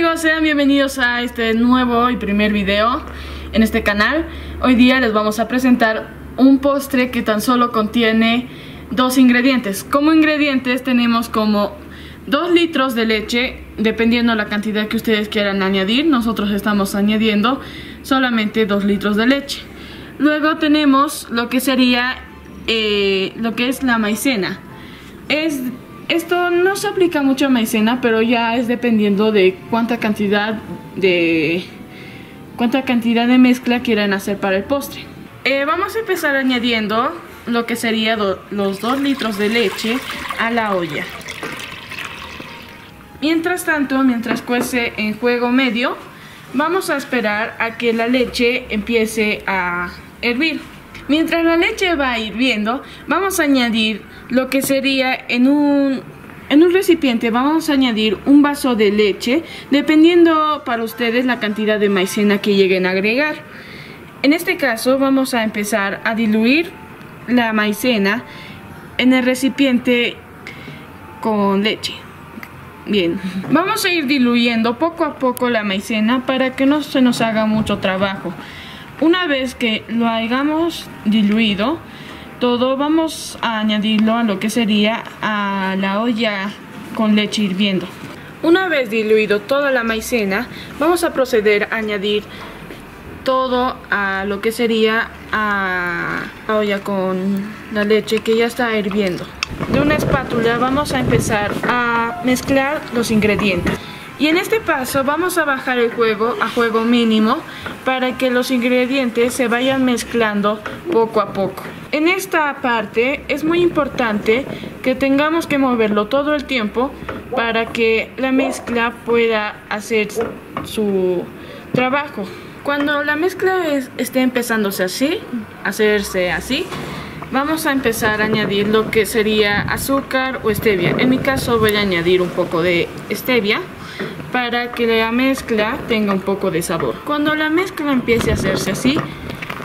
amigos, sean bienvenidos a este nuevo y primer video en este canal. Hoy día les vamos a presentar un postre que tan solo contiene dos ingredientes. Como ingredientes tenemos como 2 litros de leche, dependiendo la cantidad que ustedes quieran añadir. Nosotros estamos añadiendo solamente 2 litros de leche. Luego tenemos lo que sería eh, lo que es la maicena. Es esto no se aplica mucho a maicena, pero ya es dependiendo de cuánta cantidad de cuánta cantidad de mezcla quieran hacer para el postre. Eh, vamos a empezar añadiendo lo que sería los 2 litros de leche a la olla. Mientras tanto, mientras cuece en fuego medio, vamos a esperar a que la leche empiece a hervir. Mientras la leche va hirviendo, vamos a añadir lo que sería en un, en un recipiente vamos a añadir un vaso de leche, dependiendo para ustedes la cantidad de maicena que lleguen a agregar. En este caso vamos a empezar a diluir la maicena en el recipiente con leche. Bien, vamos a ir diluyendo poco a poco la maicena para que no se nos haga mucho trabajo. Una vez que lo hayamos diluido, todo vamos a añadirlo a lo que sería a la olla con leche hirviendo. Una vez diluido toda la maicena, vamos a proceder a añadir todo a lo que sería a la olla con la leche que ya está hirviendo. De una espátula vamos a empezar a mezclar los ingredientes. Y en este paso vamos a bajar el juego a juego mínimo para que los ingredientes se vayan mezclando poco a poco. En esta parte es muy importante que tengamos que moverlo todo el tiempo para que la mezcla pueda hacer su trabajo. Cuando la mezcla esté empezándose así, hacerse así, vamos a empezar a añadir lo que sería azúcar o stevia. En mi caso voy a añadir un poco de stevia para que la mezcla tenga un poco de sabor. Cuando la mezcla empiece a hacerse así,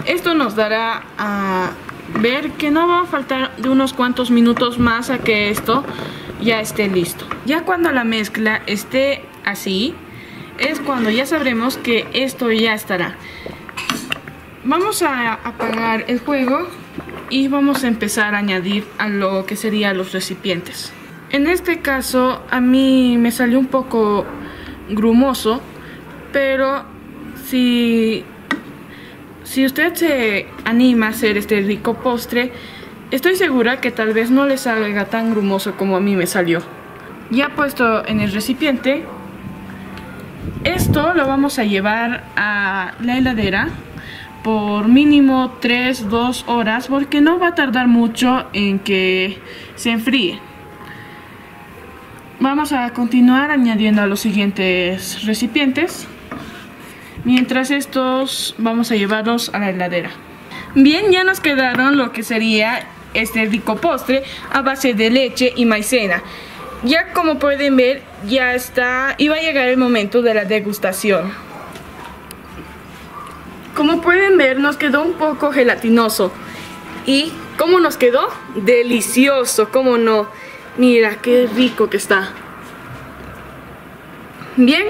esto nos dará a ver que no va a faltar de unos cuantos minutos más a que esto ya esté listo. Ya cuando la mezcla esté así, es cuando ya sabremos que esto ya estará. Vamos a apagar el juego y vamos a empezar a añadir a lo que serían los recipientes. En este caso a mí me salió un poco grumoso, pero si, si usted se anima a hacer este rico postre, estoy segura que tal vez no le salga tan grumoso como a mí me salió. Ya puesto en el recipiente, esto lo vamos a llevar a la heladera por mínimo 3-2 horas porque no va a tardar mucho en que se enfríe. Vamos a continuar añadiendo a los siguientes recipientes. Mientras estos vamos a llevarlos a la heladera. Bien, ya nos quedaron lo que sería este rico postre a base de leche y maicena. Ya como pueden ver, ya está y va a llegar el momento de la degustación. Como pueden ver, nos quedó un poco gelatinoso. ¿Y cómo nos quedó? Delicioso, ¿cómo no? Mira, qué rico que está. Bien,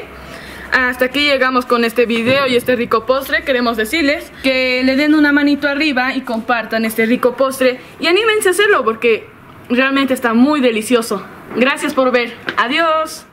hasta aquí llegamos con este video y este rico postre. Queremos decirles que le den una manito arriba y compartan este rico postre. Y anímense a hacerlo porque realmente está muy delicioso. Gracias por ver. Adiós.